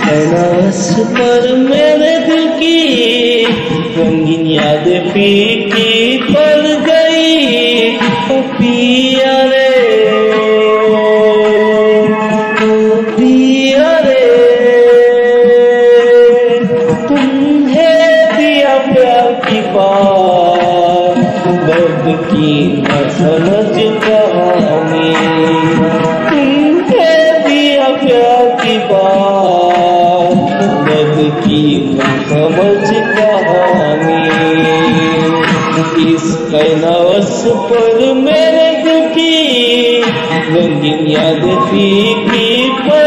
Canvas पर मेरे दिल की रंगीन याद फीकी पल गई, ओ पिया रे। पिया रे। तुम्हें दिया प्यार की बात, दर्द की समझ कहानी इस पर मेरे दुखी रंगीन याद फीकी पड़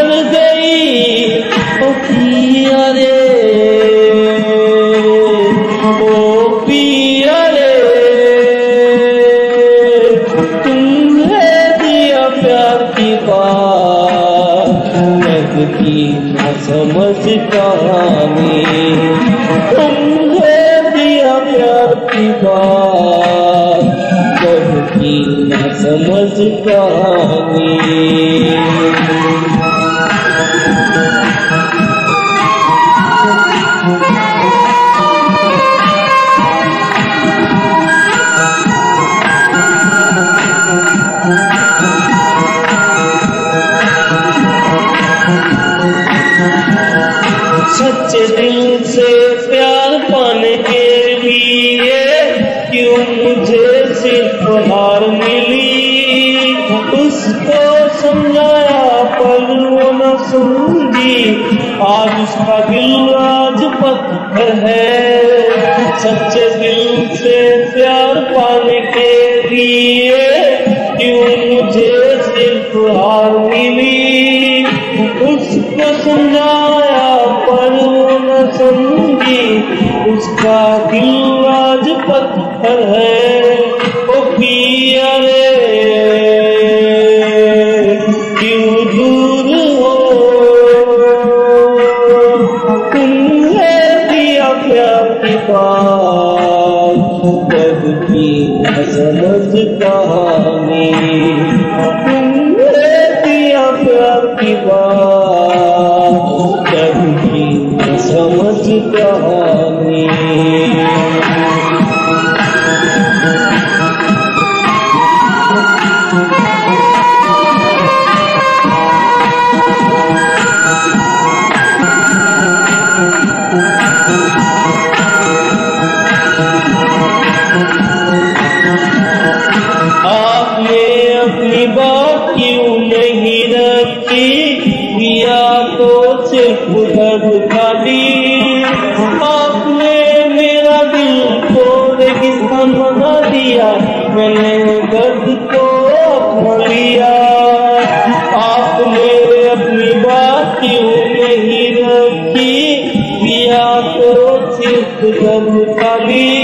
न समझ कहानी तुमने दिया प्यार की बात दर्द की न समझ कहानी सच्चे दिल से प्यार पाने के लिए क्यों मुझे सिर्फ़ हार मिली? उसको समझाया पर वो न समझी आज उसका दिल आज पत्थर है। सच्चे दिल से प्यार पाने के लिए क्यों मुझे सिर्फ़ हार मिली? उसको वो न समझी उसका दिल आज पत्थर है। ओ पिया रे, क्यों दूर हो? तुमने दिया की समझ कहानी बात क्यों नहीं रखी। दिया तो सिर्फ़ दर्द खाली आपने मेरा दिल को रेगिस्तान बना दिया। मैंने दर्द को अपना लिया। आपने अपनी बात क्यों नहीं रखी। दिया तो सिर्फ़ दर्द खाली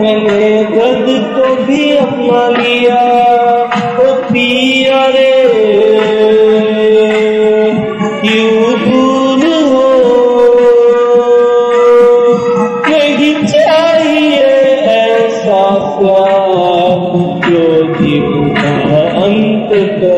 मैंने दर्द को भी अपना लिया ओ पिया रे क्यों दूर हो नहीं चाहिए ऐसा प्यार जो जीवन का अंत कर